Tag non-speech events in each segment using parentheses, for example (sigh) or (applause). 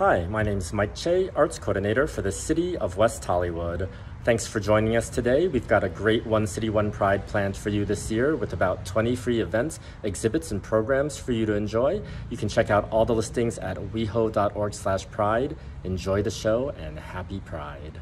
Hi, my name is Mike Che, Arts Coordinator for the City of West Hollywood. Thanks for joining us today. We've got a great One City, One Pride planned for you this year with about 20 free events, exhibits, and programs for you to enjoy. You can check out all the listings at weho.org slash pride. Enjoy the show and happy Pride.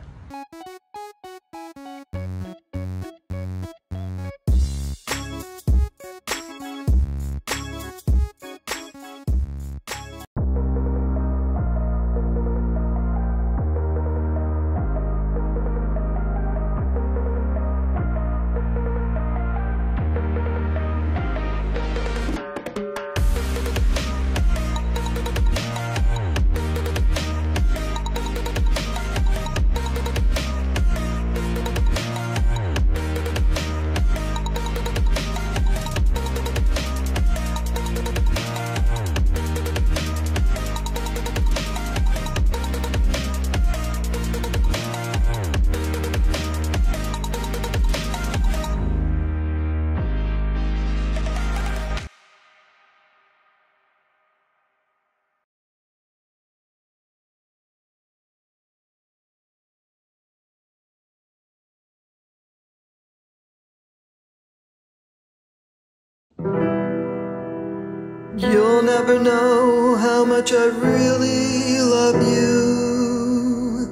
You'll never know how much I really love you.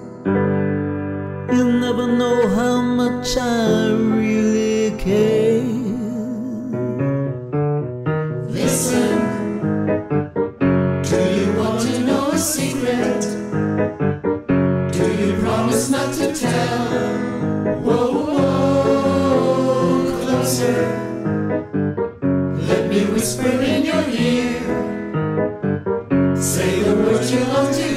You'll never know how much I really care. Listen, do you want to know a secret? Do you promise not to tell? Whoa, whoa, closer. Whisper in your ear. Say the words you long to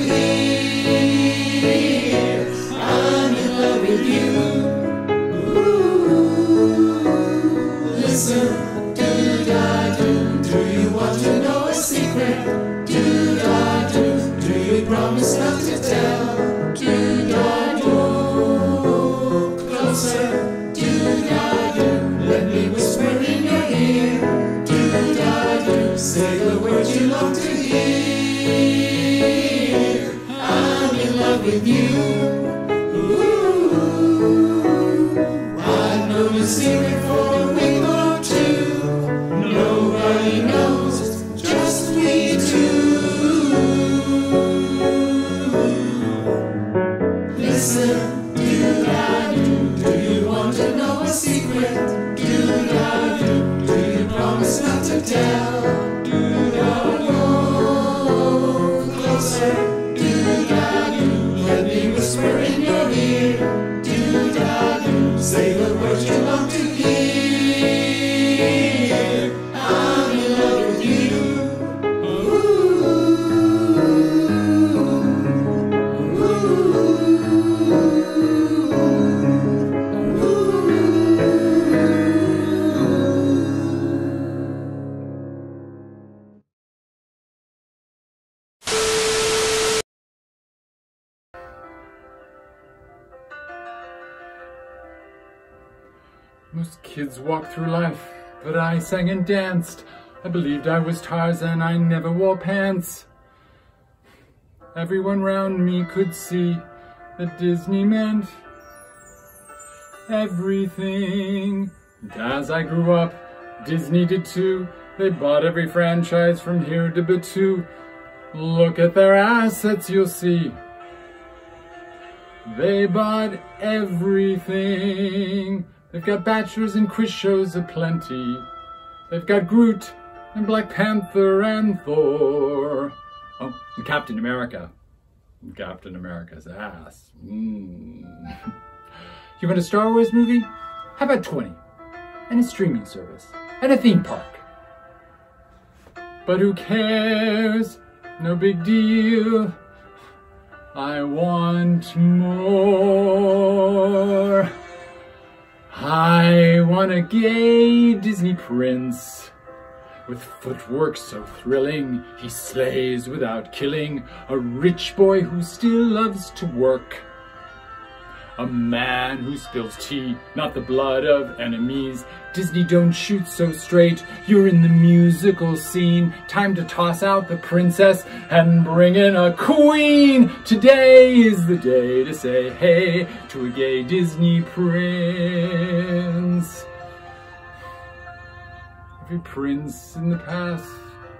with you. Ooh, I've known a secret for a week or two. Nobody knows, just we two. Listen, do da do. Do you want to know a secret? Do da do. Do you promise not to tell? Whisper in your ear. Do da do. Say the words you long to hear. Most kids walk through life, but I sang and danced. I believed I was Tarzan, I never wore pants. Everyone round me could see that Disney meant everything. And as I grew up, Disney did too. They bought every franchise from here to Batu. Look at their assets, you'll see. They bought everything. They've got bachelors and quiz shows aplenty. They've got Groot and Black Panther and Thor. Oh, and Captain America. Captain America's ass. Mm. (laughs) You want a Star Wars movie? How about 20? And a streaming service. And a theme park. But who cares? No big deal. I want more. I want a gay Disney prince. With footwork so thrilling, he slays without killing. A rich boy who still loves to work. A man who spills tea, not the blood of enemies. Disney, don't shoot so straight. You're in the musical scene. Time to toss out the princess and bring in a queen. Today is the day to say hey to a gay Disney prince. Every prince in the past,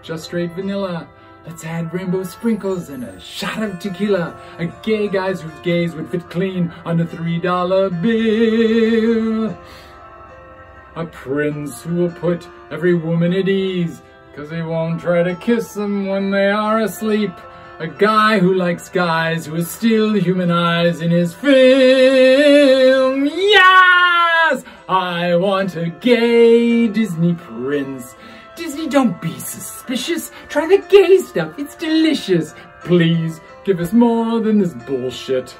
just straight vanilla. Let's add rainbow sprinkles and a shot of tequila. A gay guys whose gaze would fit clean on a three dollar bill. A prince who will put every woman at ease, cause he won't try to kiss them when they are asleep. A guy who likes guys who is still humanized in his film. Yes! I want a gay Disney prince. Disney, don't be suspicious. Try the gay stuff. It's delicious. Please, give us more than this bullshit.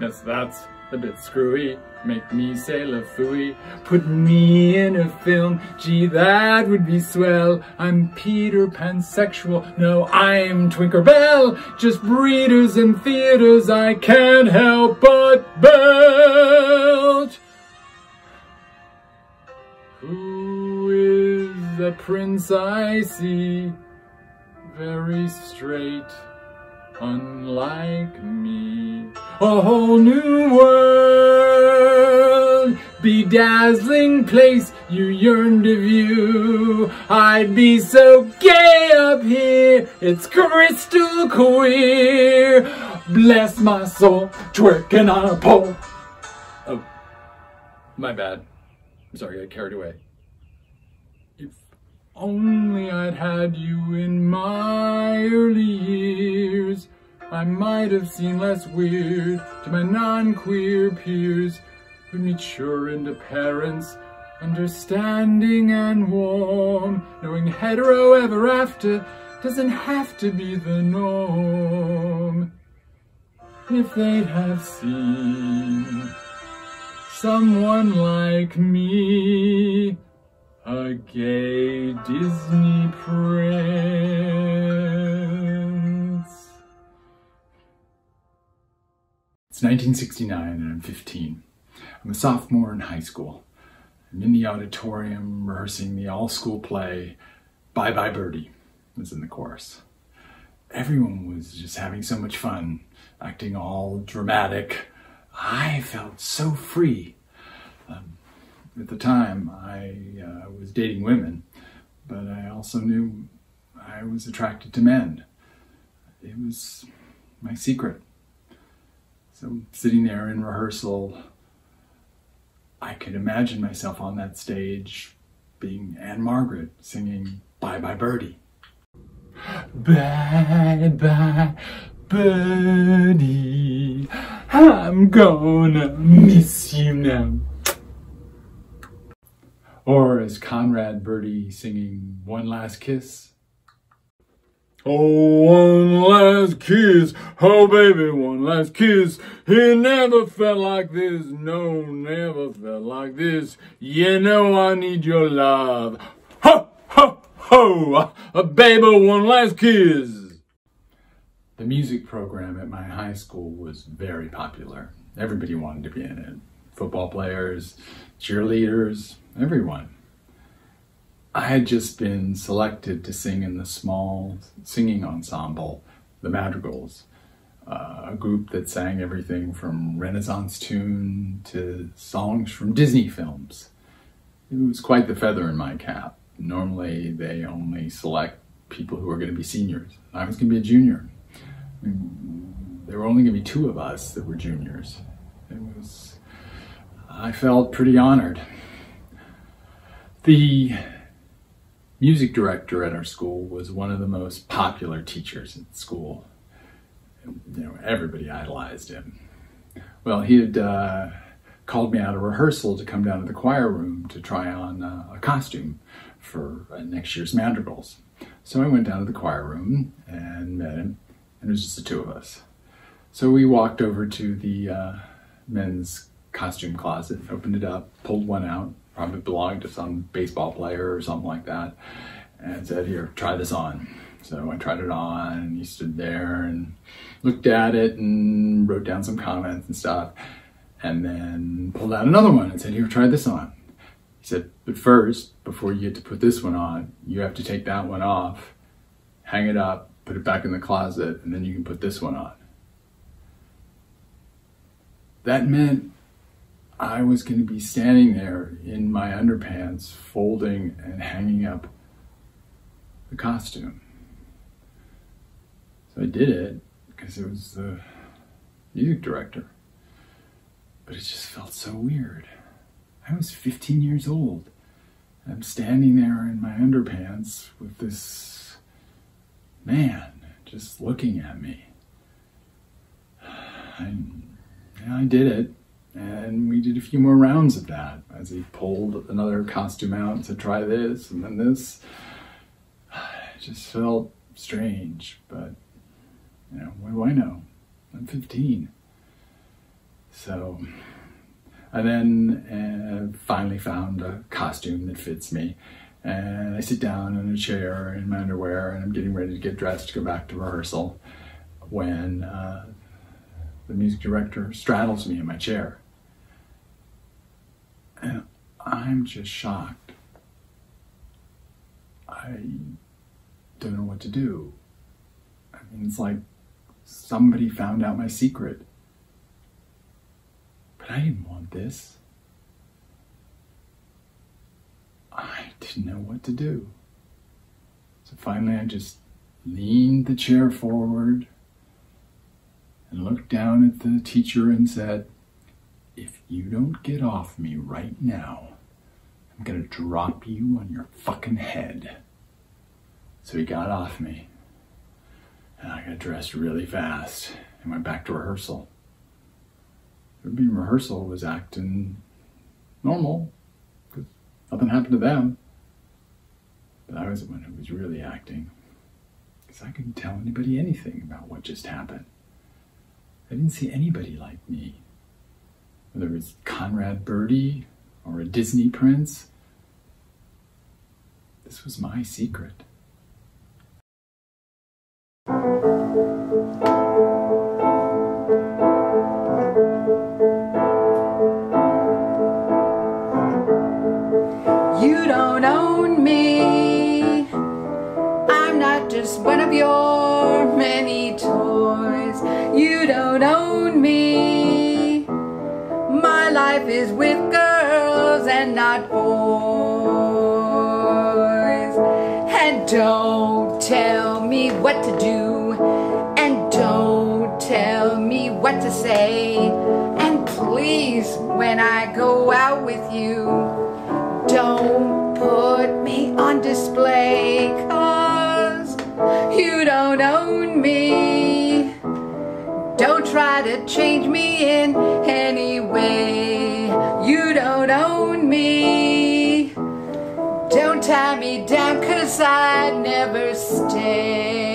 Yes, that's a bit screwy. Make me say La Fooey. Put me in a film. Gee, that would be swell. I'm Peter Pansexual. No, I'm Twinkerbell. Just breeders and theaters. I can't help but belt. Who is the prince I see? Very straight, unlike me. A whole new world, bedazzling place you yearn to view. I'd be so gay up here, it's crystal queer. Bless my soul, twerking on a pole. Oh, my bad. I'm sorry, I carried away. Only I'd had you in my early years, I might have seemed less weird to my non-queer peers who mature into parents, understanding and warm, knowing hetero ever after doesn't have to be the norm. If they'd have seen someone like me, a gay Disney prince. It's 1969 and I'm 15. I'm a sophomore in high school. I'm in the auditorium rehearsing the all school play Bye Bye Birdie was in the chorus. Everyone was just having so much fun, acting all dramatic. I felt so free. Um, at the time, I uh, was dating women, but I also knew I was attracted to men. It was my secret. So, sitting there in rehearsal, I could imagine myself on that stage being Ann-Margret singing Bye Bye Birdie. Bye bye birdie, I'm gonna miss you now. Or as Conrad Birdie singing One Last Kiss. Oh, one last kiss. Oh, baby, one last kiss. It never felt like this. No, never felt like this. You know I need your love. Ho, ho, ho. A baby, one last kiss. The music program at my high school was very popular. Everybody wanted to be in it. Football players, cheerleaders, everyone. I had just been selected to sing in the small singing ensemble, the Madrigals, uh, a group that sang everything from Renaissance tune to songs from Disney films. It was quite the feather in my cap. Normally, they only select people who are going to be seniors. I was going to be a junior. There were only going to be two of us that were juniors. It was, I felt pretty honored. The music director at our school was one of the most popular teachers at school. You know, everybody idolized him. Well, he had uh, called me out of rehearsal to come down to the choir room to try on uh, a costume for uh, next year's Madrigals. So I went down to the choir room and met him, and it was just the two of us. So we walked over to the uh, men's costume closet, opened it up, pulled one out, probably belonged to some baseball player or something like that, and said, Here, try this on. So I tried it on, and he stood there and looked at it and wrote down some comments and stuff, and then pulled out another one and said, Here, try this on. He said, but first, before you get to put this one on, you have to take that one off, hang it up, put it back in the closet, and then you can put this one on. That meant I was going to be standing there in my underpants, folding and hanging up the costume. So I did it because it was the music director. But it just felt so weird. I was 15 years old. I'm standing there in my underpants with this man just looking at me. (sighs) And I did it, and we did a few more rounds of that as he pulled another costume out to try this and then this. (sighs) It just felt strange, but you know, what do I know? I'm 15. So I then uh, finally found a costume that fits me. And I sit down in a chair in my underwear and I'm getting ready to get dressed to go back to rehearsal when uh, the music director straddles me in my chair. And I'm just shocked. I don't know what to do. I mean, it's like somebody found out my secret. But I didn't want this. I didn't know what to do. So finally, I just leaned the chair forward and looked down at the teacher and said, If you don't get off me right now, I'm gonna drop you on your fucking head. So he got off me. And I got dressed really fast and went back to rehearsal. In rehearsal was acting normal because nothing happened to them. But I was the one who was really acting because I couldn't tell anybody anything about what just happened. I didn't see anybody like me. Whether it was Conrad Birdie or a Disney prince, this was my secret. You don't own me. I'm not just one of your many toys. You don't own me. My life is with girls and not boys. And don't tell me what to do. And don't tell me what to say. And please, when I go out with you, don't put me on display, try to change me in any way. You don't own me. Don't tie me down, cause I'd never stay.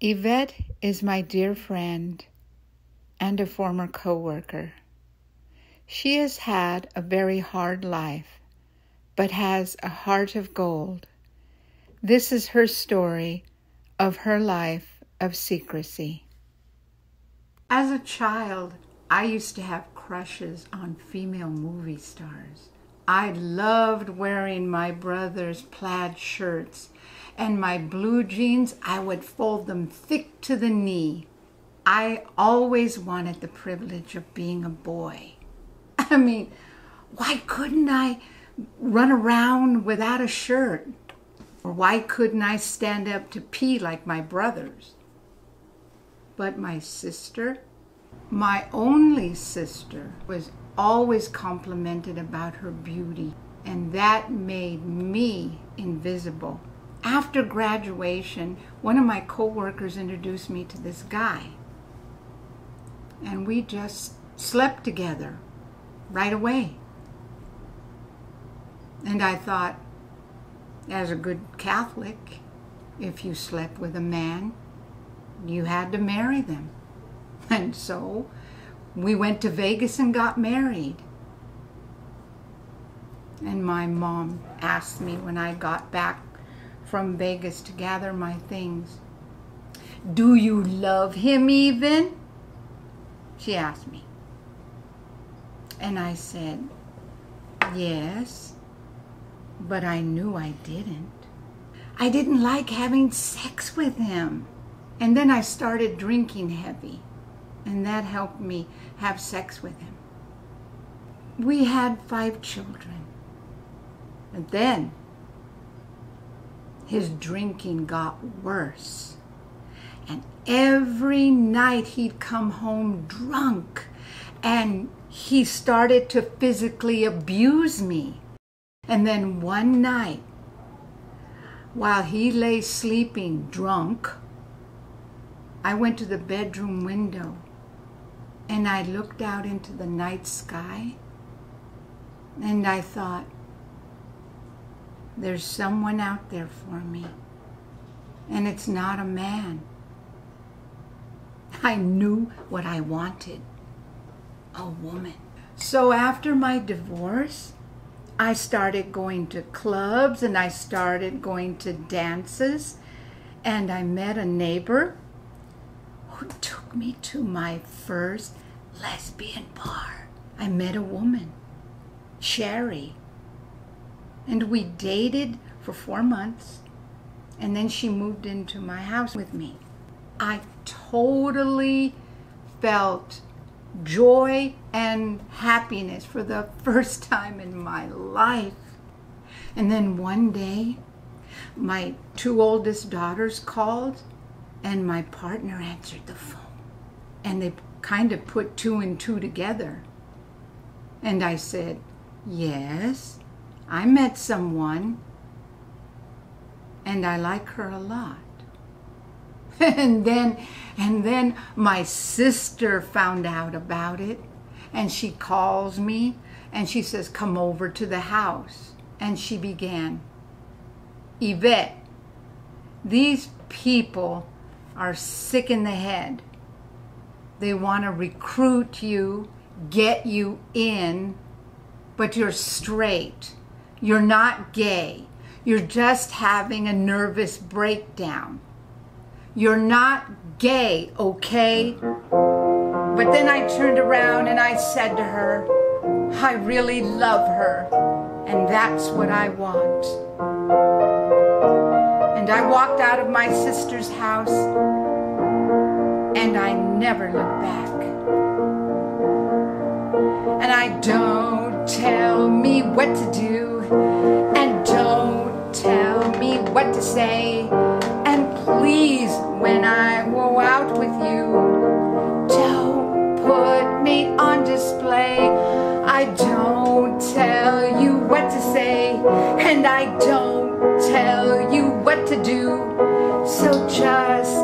Yvette is my dear friend and a former co worker. She has had a very hard life, but has a heart of gold. This is her story of her life of secrecy. As a child, I used to have crushes on female movie stars. I loved wearing my brother's plaid shirts, and my blue jeans, I would fold them thick to the knee. I always wanted the privilege of being a boy. (laughs) I mean, why couldn't I run around without a shirt? Or why couldn't I stand up to pee like my brothers? But my sister, my only sister, was always complimented about her beauty, and that made me invisible. After graduation, one of my coworkers introduced me to this guy, and we just slept together right away. And I thought, as a good Catholic, if you slept with a man, you had to marry them. And so we went to Vegas and got married. And my mom asked me when I got back from Vegas to gather my things, Do you love him even? She asked me. And I said, Yes, but I knew I didn't. I didn't like having sex with him. And then I started drinking heavy, and that helped me have sex with him. We had five children. And then his drinking got worse. And every night he'd come home drunk and he started to physically abuse me. And then one night, while he lay sleeping drunk, I went to the bedroom window and I looked out into the night sky and I thought, there's someone out there for me. And it's not a man. I knew what I wanted a woman. So after my divorce, I started going to clubs and I started going to dances. And I met a neighbor who took me to my first lesbian bar. I met a woman, Sherry, and we dated for four months. And then she moved into my house with me. I totally felt joy and happiness for the (laughs) first time in my life. And then one day, my two oldest daughters called, and my partner answered the phone. And they kind of put two and two together. And I said, Yes, I met someone, and I like her a lot. (laughs) and then and then my sister found out about it and she calls me and she says come over to the house and she began Yvette these people are sick in the head they want to recruit you get you in but you're straight you're not gay you're just having a nervous breakdown you're not gay, okay? But then I turned around and I said to her, I really love her, and that's what I want. And I walked out of my sister's house, and I never looked back. And I don't tell me what to do, and don't tell me what to say. And please, when I go out with you, don't put me on display. I don't tell you what to say, and I don't tell you to do. So just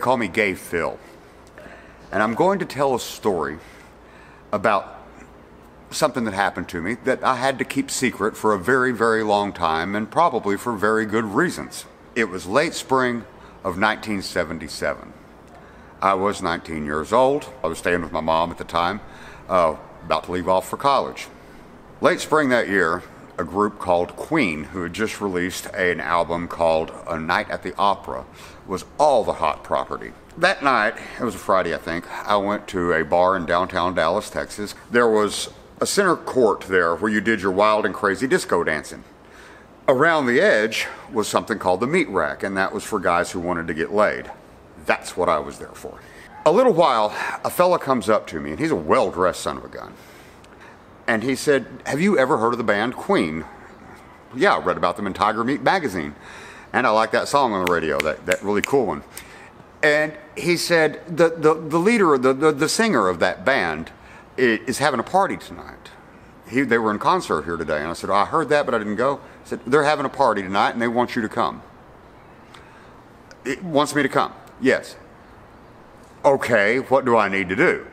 call me Gay Phil. And I'm going to tell a story about something that happened to me that I had to keep secret for a very, very long time and probably for very good reasons. It was late spring of 1977. I was 19 years old. I was staying with my mom at the time, uh, about to leave off for college. Late spring that year, a group called Queen, who had just released an album called A Night at the Opera, was all the hot property. That night, it was a Friday, I think, I went to a bar in downtown Dallas, Texas. There was a center court there where you did your wild and crazy disco dancing. Around the edge was something called the meat rack, and that was for guys who wanted to get laid. That's what I was there for. A little while, a fella comes up to me, and he's a well dressed son of a gun. And he said, Have you ever heard of the band Queen? Yeah, I read about them in Tiger Beat magazine. And I like that song on the radio, that, that really cool one. And he said, The, the, the leader, the, the, the singer of that band is having a party tonight. He, they were in concert here today. And I said, oh, I heard that, but I didn't go. He said, They're having a party tonight and they want you to come. It wants me to come. Yes. Okay, what do I need to do?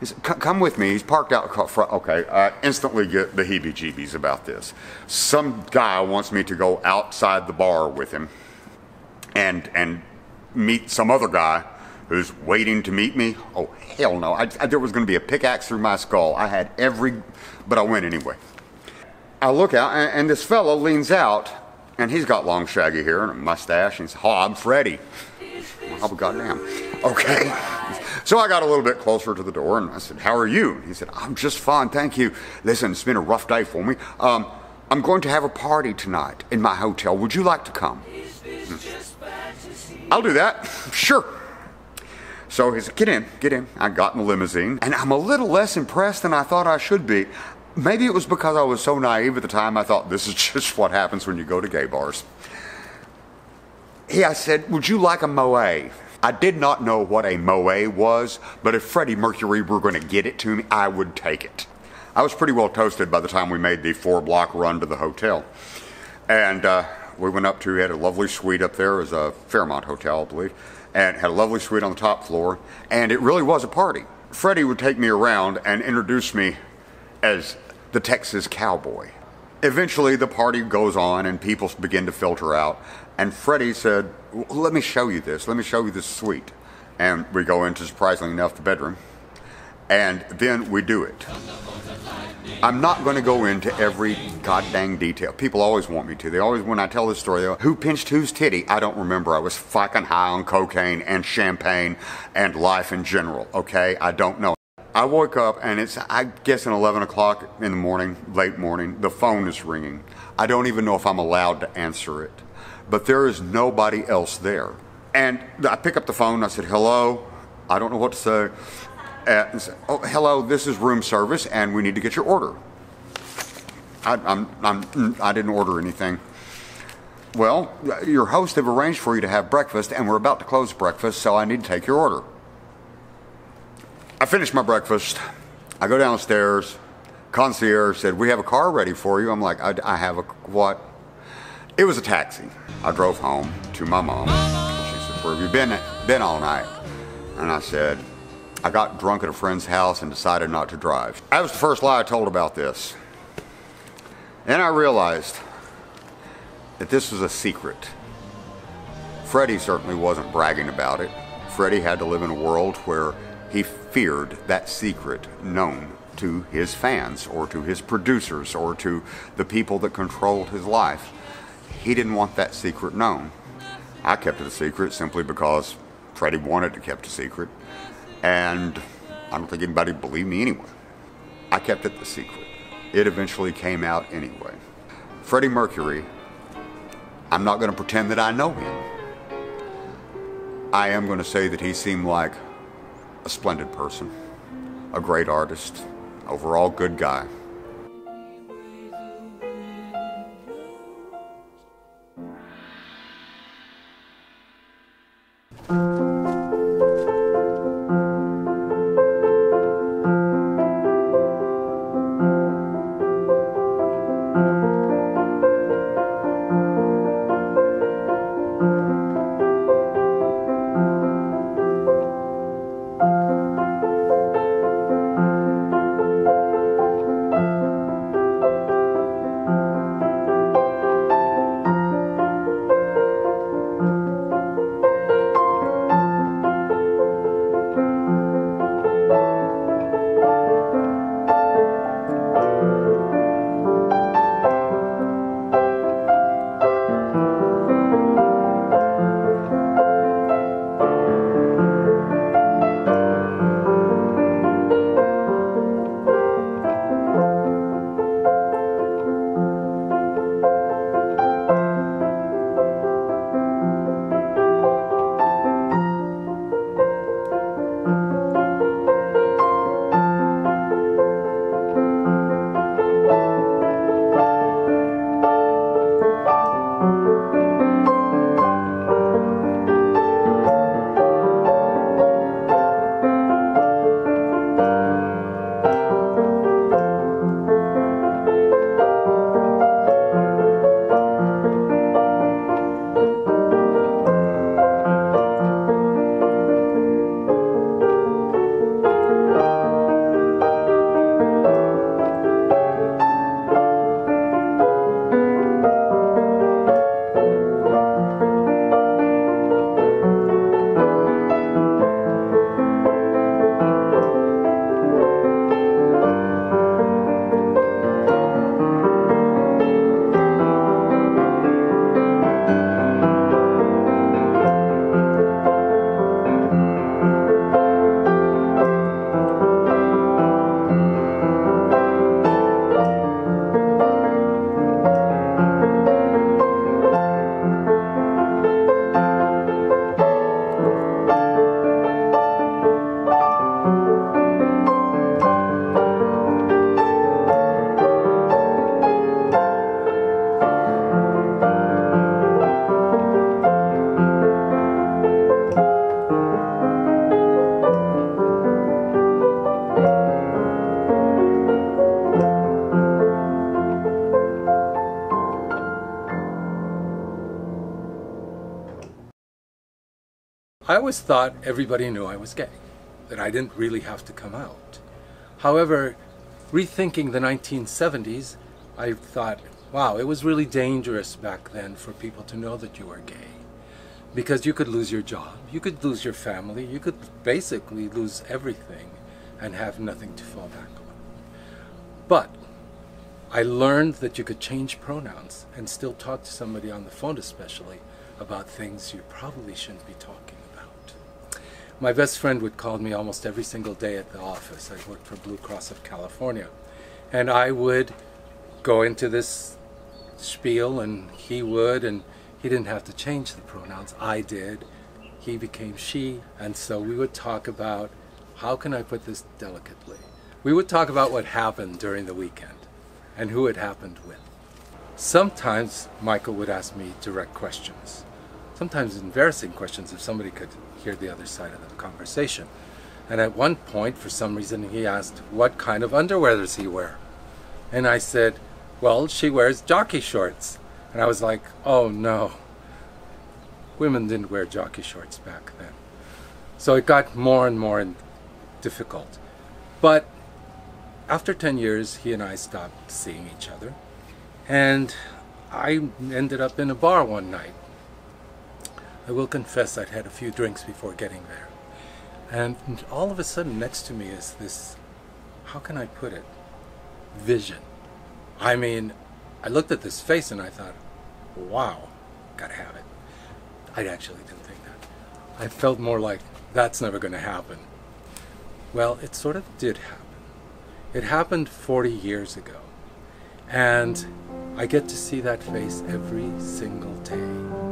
He said, come with me. He's parked out front. Okay, I instantly get the heebie jeebies about this. Some guy wants me to go outside the bar with him and, and meet some other guy who's waiting to meet me. Oh, hell no. I, I- there was going to be a pickaxe through my skull. I had every, but I went anyway. I look out, and, and this fellow leans out, and he's got long, shaggy hair and a mustache, and he's Oh, I'm Freddie. Well, oh, goddamn. Okay. So I got a little bit closer to the door, and I said, How are you? He said, I'm just fine, thank you. Listen, it's been a rough day for me. Um, I'm going to have a party tonight in my hotel. Would you like to come? I'll do that. (laughs) Sure. So he said, Get in, get in. I got in the limousine, and I'm a little less impressed than I thought I should be. Maybe it was because I was so naive at the time, I thought this is (laughs) just what happens when you go to gay bars. He, I said, Would you like a Moe? I did not know what a Moe was, but if Freddie Mercury were going to get it to me, I would take it. I was pretty well toasted by the time we made the four block run to the hotel. And uh, we went up to, we had a lovely suite up there. It was a Fairmont Hotel, I believe, and had a lovely suite on the top floor. And it really was a party. Freddie would take me around and introduce me as the Texas cowboy. Eventually, the party goes on and people begin to filter out. And Freddie said, Let me show you this. Let me show you this suite. And we go into, surprisingly enough, the bedroom. And then we do it. I'm not going to go into every goddamn detail. People always want me to. They always, when I tell this story, go, who pinched whose titty? I don't remember. I was fucking high on cocaine and champagne and life in general. Okay, I don't know. I woke up and it's, I guess, at 11 o'clock in the morning, late morning. The phone is ringing. I don't even know if I'm allowed to answer it, but there is nobody else there. And I pick up the phone. I said, "Hello." I don't know what to say. Uh, and said, oh, hello. This is room service, and we need to get your order. I, I'm, I'm, I didn't order anything. Well, your hosts have arranged for you to have breakfast, and we're about to close breakfast, so I need to take your order. I finished my breakfast. I go downstairs. Concierge said, We have a car ready for you. I'm like, I, I have a what? It was a taxi. I drove home to my mom. She said, Where have you been, been all night? And I said, I got drunk at a friend's house and decided not to drive. That was the first lie I told about this. Then I realized that this was a secret. Freddie certainly wasn't bragging about it. Freddie had to live in a world where he feared that secret known to his fans or to his producers or to the people that controlled his life. He didn't want that secret known. I kept it a secret simply because Freddie wanted it kept a secret. And I don't think anybody believed me anyway. I kept it the secret. It eventually came out anyway. Freddie Mercury, I'm not going to pretend that I know him. I am going to say that he seemed like a splendid person, a great artist, overall good guy. Always thought everybody knew I was gay, that I didn't really have to come out. However, rethinking the 1970s, I thought, wow, it was really dangerous back then for people to know that you were gay. Because you could lose your job, you could lose your family, you could basically lose everything and have nothing to fall back on. But I learned that you could change pronouns and still talk to somebody on the phone, especially about things you probably shouldn't be talking. My best friend would call me almost every single day at the office. I worked for Blue Cross of California. And I would go into this spiel, and he would, and he didn't have to change the pronouns. I did. He became she. And so we would talk about how can I put this delicately? We would talk about what happened during the weekend and who it happened with. Sometimes Michael would ask me direct questions, sometimes embarrassing questions if somebody could hear the other side of the conversation. And at one point, for some reason, he asked, What kind of underwear does he wear? And I said, Well, she wears jockey shorts. And I was like, Oh no. Women didn't wear jockey shorts back then. So it got more and more difficult. But after 10 years, he and I stopped seeing each other. And I ended up in a bar one night. I will confess I'd had a few drinks before getting there. And all of a sudden, next to me is this how can I put it? Vision. I mean, I looked at this face and I thought, wow, gotta have it. I actually didn't think that. I felt more like, that's never gonna happen. Well, it sort of did happen. It happened 40 years ago. And I get to see that face every single day.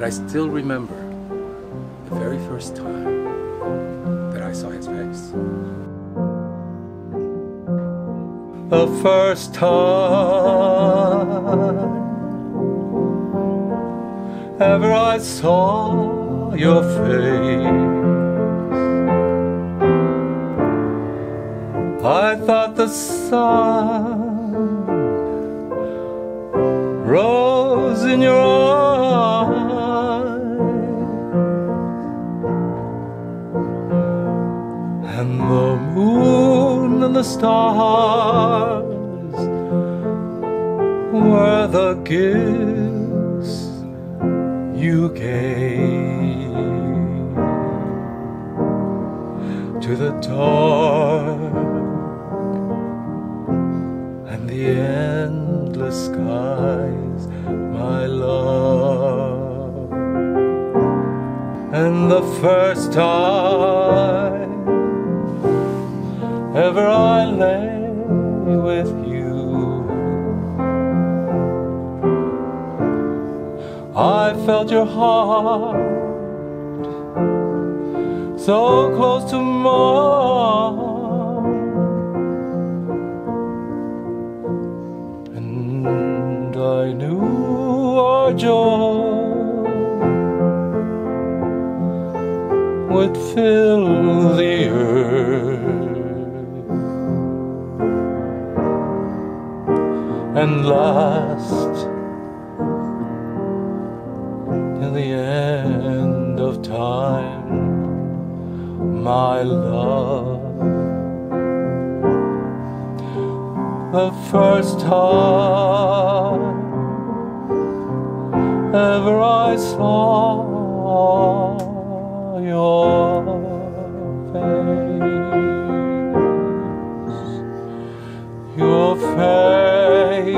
But I still remember the very first time that I saw his face. The first time ever I saw your face. I thought the sun rose in your eyes, the stars were the gifts you gave to the dark and the endless skies, my love. And the first time Your heart so close to mine. And I knew our joy would fill the earth and last my love. The first time ever I saw your face, your face,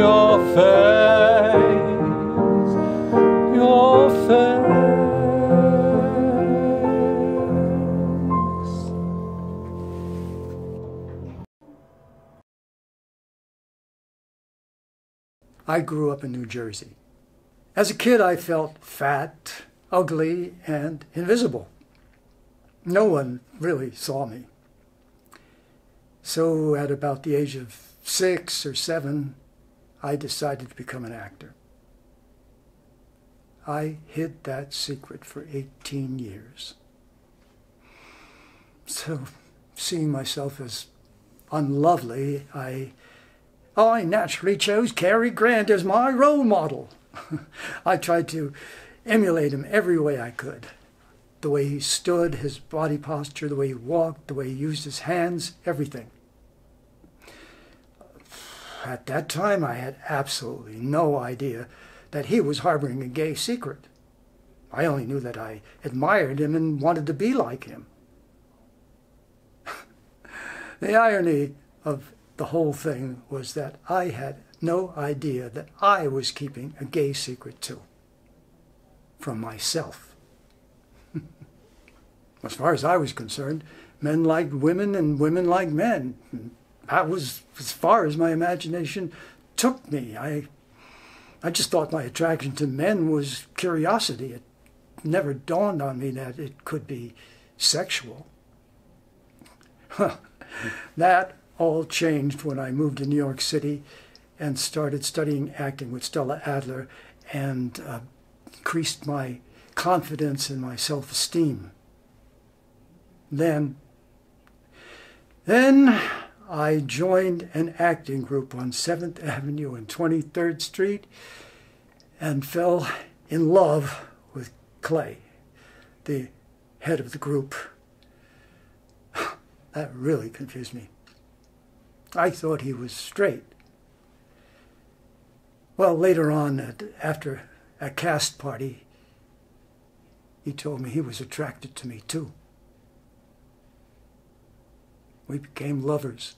your face, I grew up in New Jersey. As a kid, I felt fat, ugly, and invisible. No one really saw me. So, at about the age of six or seven, I decided to become an actor. I hid that secret for 18 years. So, seeing myself as unlovely, I I naturally chose Cary Grant as my role model. (laughs) I tried to emulate him every way I could. The way he stood, his body posture, the way he walked, the way he used his hands, everything. At that time, I had absolutely no idea that he was harboring a gay secret. I only knew that I admired him and wanted to be like him. (laughs) the irony of the whole thing was that I had no idea that I was keeping a gay secret too from myself. (laughs) as far as I was concerned, men liked women and women liked men. That was as far as my imagination took me. I, I just thought my attraction to men was curiosity. It never dawned on me that it could be sexual. (laughs) that all changed when I moved to New York City and started studying acting with Stella Adler and uh, increased my confidence and my self-esteem. Then, then I joined an acting group on 7th Avenue and 23rd Street and fell in love with Clay, the head of the group. (sighs) That really confused me. I thought he was straight. Well, later on, after a cast party, he told me he was attracted to me too. We became lovers.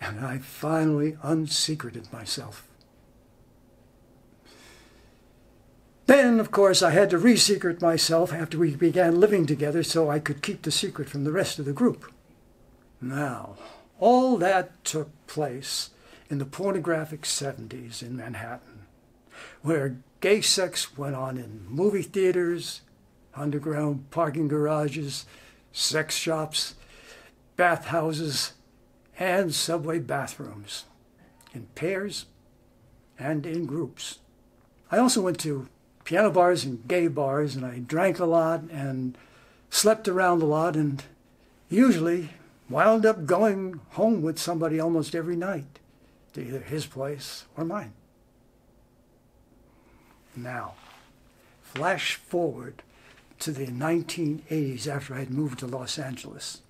And I finally unsecreted myself. Then, of course, I had to re-secret myself after we began living together so I could keep the secret from the rest of the group. Now, all that took place in the pornographic 70s in Manhattan, where gay sex went on in movie theaters, underground parking garages, sex shops, bathhouses, and subway bathrooms, in pairs and in groups. I also went to piano bars and gay bars, and I drank a lot and slept around a lot, and usually wound up going home with somebody almost every night to either his place or mine. Now, flash forward to the 1980s after I had moved to Los Angeles.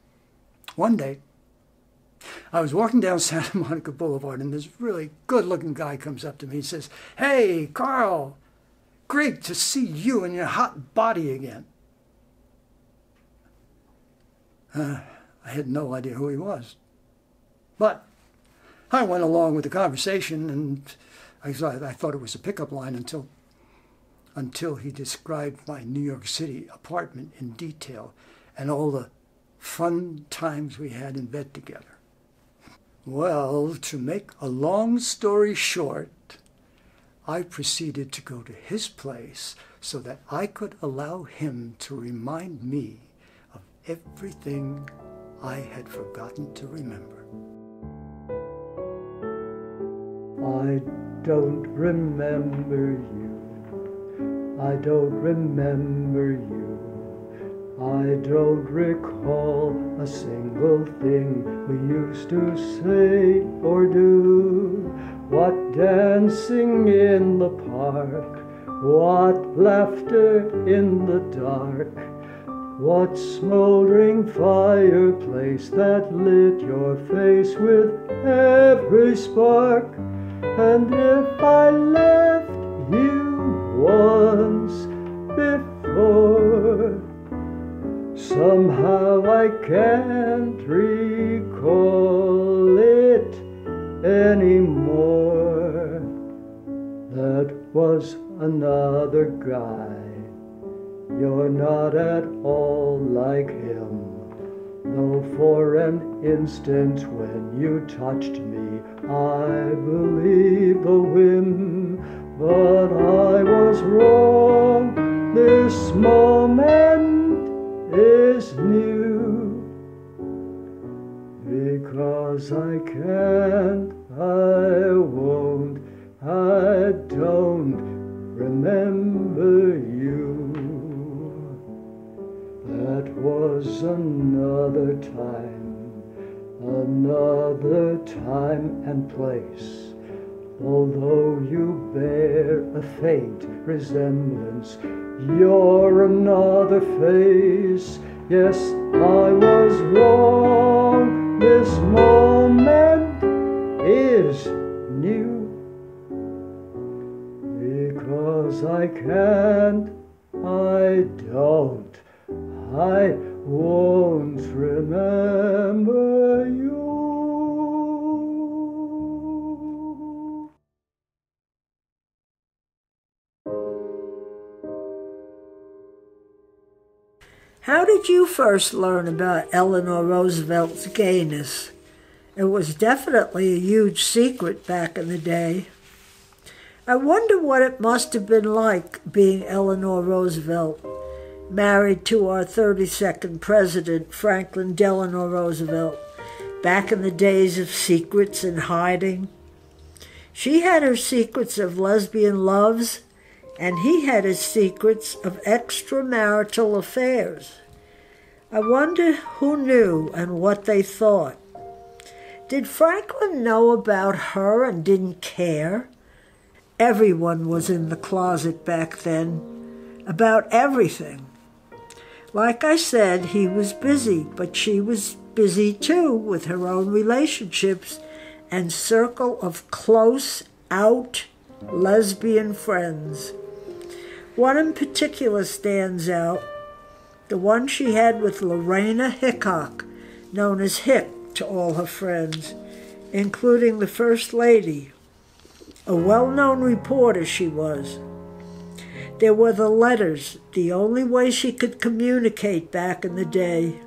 One day, I was walking down (laughs) Santa Monica Boulevard, and this really good looking guy comes up to me and says, Hey, Carl, great to see you and your hot body again. Uh, I had no idea who he was. But I went along with the conversation, and I thought, I thought it was a pickup line until, until he described my New York City apartment in detail and all the fun times we had in bed together. Well, to make a long story short, I proceeded to go to his place so that I could allow him to remind me of everything I had forgotten to remember. I don't remember you. I don't remember you. I don't recall a single thing we used to say or do. What dancing in the park, what laughter in the dark what smoldering fireplace that lit your face with every spark? And if I left you once before, somehow I can't recall it anymore. That was another guy. You're not at all like him. Though for an instant when you touched me, I believed the whim, but I was wrong. This moment is new. Because I can't, I won't, I don't remember you. That was another time, another time and place. although you bear a faint resemblance. You're another face. Yes, I was wrong. This moment is new. Because I can't, I don't, I won't remember you. How did you first learn about Eleanor Roosevelt's gayness? It was definitely a huge secret back in the day. I wonder what it must have been like being Eleanor Roosevelt, married to our 32nd president, Franklin Delano Roosevelt, back in the days of secrets and hiding. She had her secrets of lesbian loves, and he had his secrets of extramarital affairs. I wonder who knew and what they thought. Did Franklin know about her and didn't care? Everyone was in the closet back then, about everything. Like I said, he was busy, but she was busy too with her own relationships and circle of close, out lesbian friends. One in particular stands out the one she had with Lorena Hickok, known as Hick to all her friends, including the First Lady. A well known reporter she was. There were the letters, the only way she could communicate back in the day.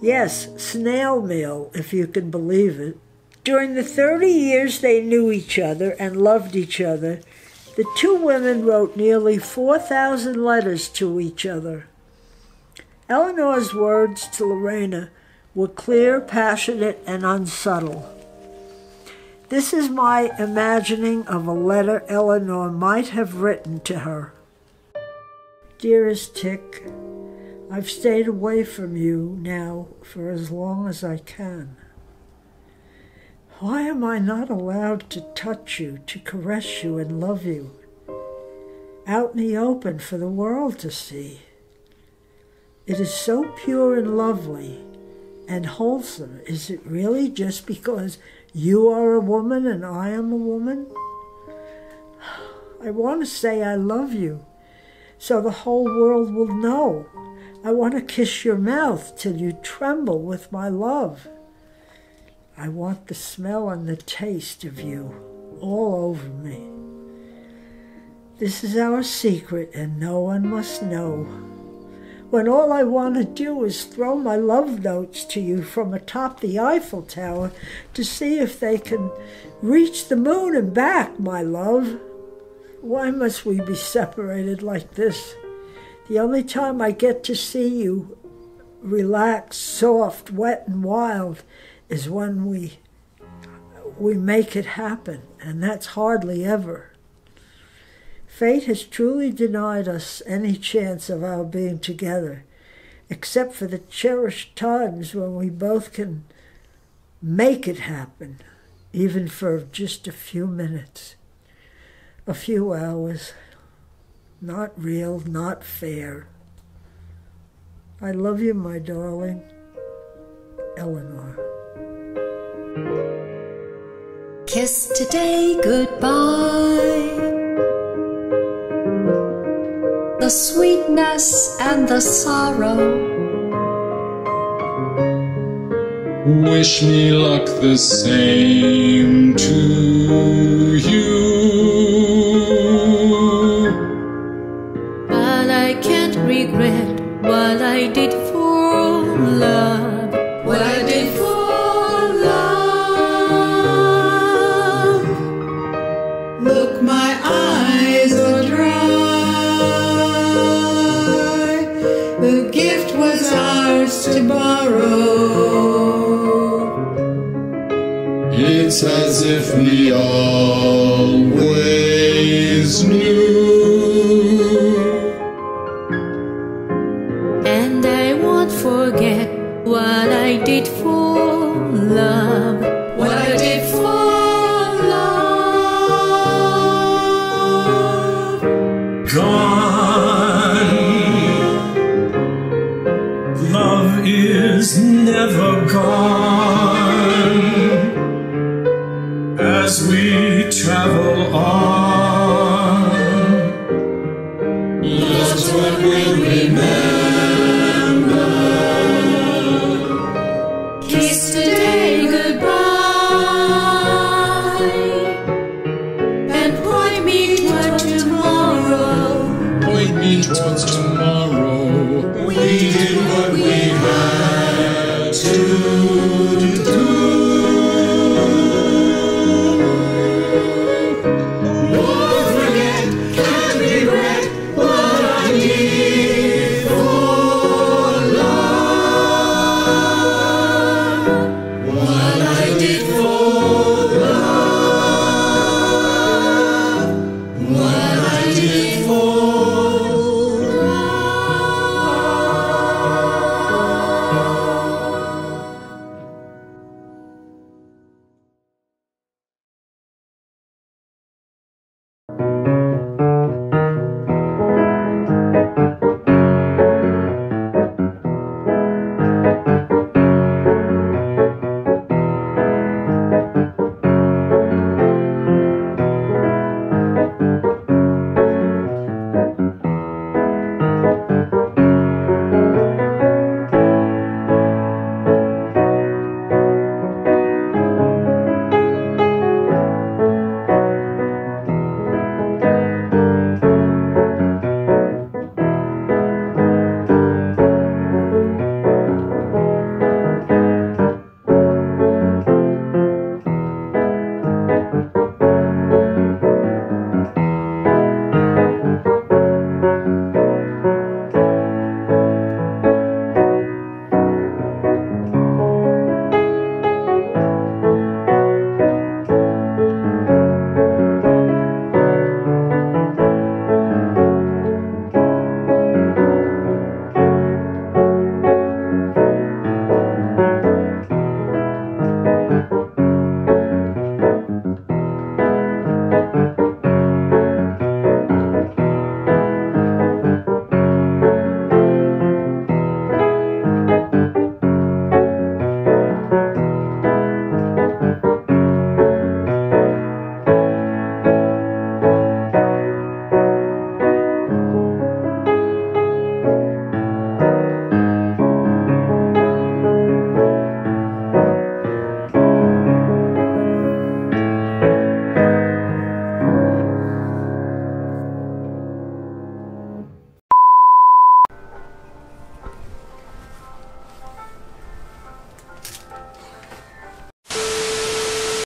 Yes, snail mail, if you can believe it. During the 30 years they knew each other and loved each other, the two women wrote nearly 4,000 letters to each other. Eleanor's words to Lorena were clear, passionate, and unsubtle. This is my imagining of a letter Eleanor might have written to her. Dearest Hick, I've stayed away from you now for as long as I can. Why am I not allowed to touch you, to caress you, and love you? Out in the open for the world to see. It is so pure and lovely and wholesome. Is it really just because you are a woman and I am a woman? (sighs) I want to say I love you so the whole world will know. I want to kiss your mouth till you tremble with my love. I want the smell and the taste of you all over me. This is our secret, and no one must know. When all I want to do is throw my love notes to you from atop the Eiffel Tower to see if they can reach the moon and back, my love. Why must we be separated like this? The only time I get to see you relaxed, soft, wet, and wild is when we we make it happen, and that's hardly ever. Fate has truly denied us any chance of our being together, except for the cherished times when we both can make it happen, even for just a few minutes, a few hours. Not real, not fair. I love you, my darling. Eleanor. Kiss today goodbye. The sweetness and the sorrow. Wish me luck the same to you. I did for love. What I did for love. Look, my eyes are dry. The gift was ours to borrow. It's as if we always